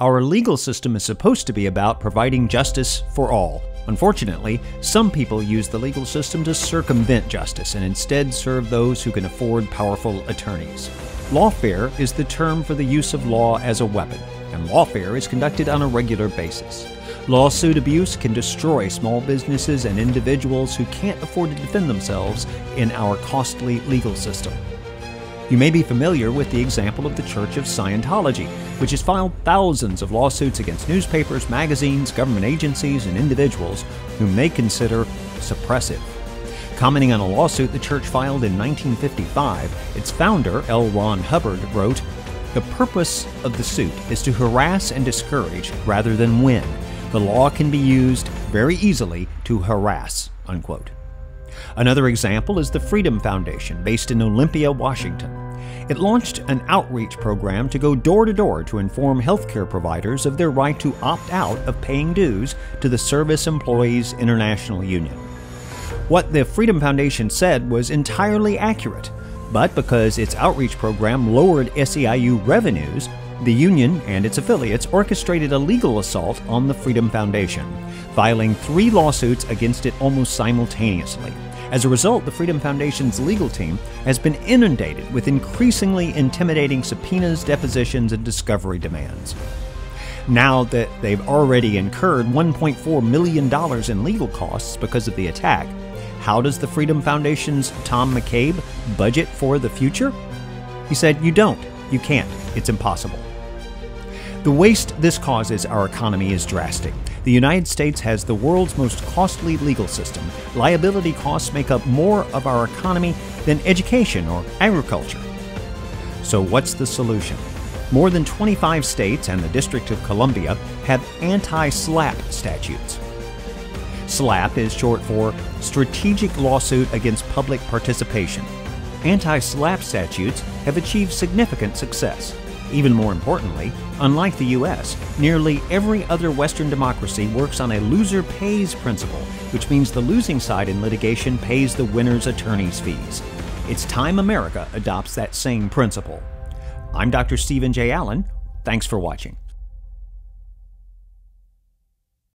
Our legal system is supposed to be about providing justice for all. Unfortunately, some people use the legal system to circumvent justice and instead serve those who can afford powerful attorneys. Lawfare is the term for the use of law as a weapon, and lawfare is conducted on a regular basis. Lawsuit abuse can destroy small businesses and individuals who can't afford to defend themselves in our costly legal system. You may be familiar with the example of the Church of Scientology, which has filed thousands of lawsuits against newspapers, magazines, government agencies, and individuals whom they consider suppressive. Commenting on a lawsuit the church filed in 1955, its founder, L. Ron Hubbard, wrote, The purpose of the suit is to harass and discourage rather than win. The law can be used very easily to harass. Unquote. Another example is the Freedom Foundation, based in Olympia, Washington. It launched an outreach program to go door to door to inform healthcare providers of their right to opt out of paying dues to the Service Employees International Union. What the Freedom Foundation said was entirely accurate, but because its outreach program lowered SEIU revenues, the union and its affiliates orchestrated a legal assault on the Freedom Foundation, filing three lawsuits against it almost simultaneously. As a result, the Freedom Foundation's legal team has been inundated with increasingly intimidating subpoenas, depositions, and discovery demands. Now that they've already incurred $1.4 million in legal costs because of the attack, how does the Freedom Foundation's Tom McCabe budget for the future? He said, You don't. You can't. It's impossible. The waste this causes our economy is drastic. The United States has the world's most costly legal system. Liability costs make up more of our economy than education or agriculture. So, what's the solution? More than 25 states and the District of Columbia have anti SLAPP statutes. SLAPP is short for Strategic Lawsuit Against Public Participation. Anti SLAPP statutes have achieved significant success. Even more importantly, unlike the US, nearly every other Western democracy works on a loser pays principle, which means the losing side in litigation pays the winner's attorney's fees. It's time America adopts that same principle. I'm Dr. Steven J. Allen. Thanks for watching.